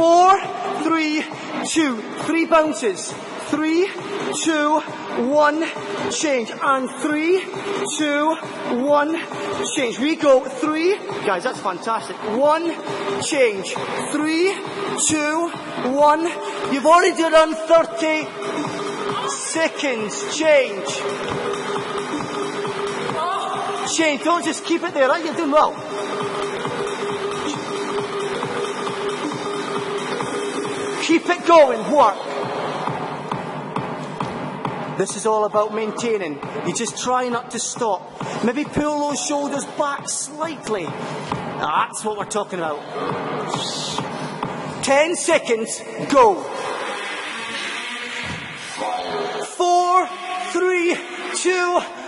Four, three, two. Three bounces. Three, two, one, change. And three, two, one, change. We go three, guys, that's fantastic. One, change. Three, two, one. You've already done 30 seconds. Change. Change. Don't just keep it there, right? You're doing well. Keep it going. Work. This is all about maintaining. You just try not to stop. Maybe pull those shoulders back slightly. That's what we're talking about. 10 seconds, go. Four, three, two.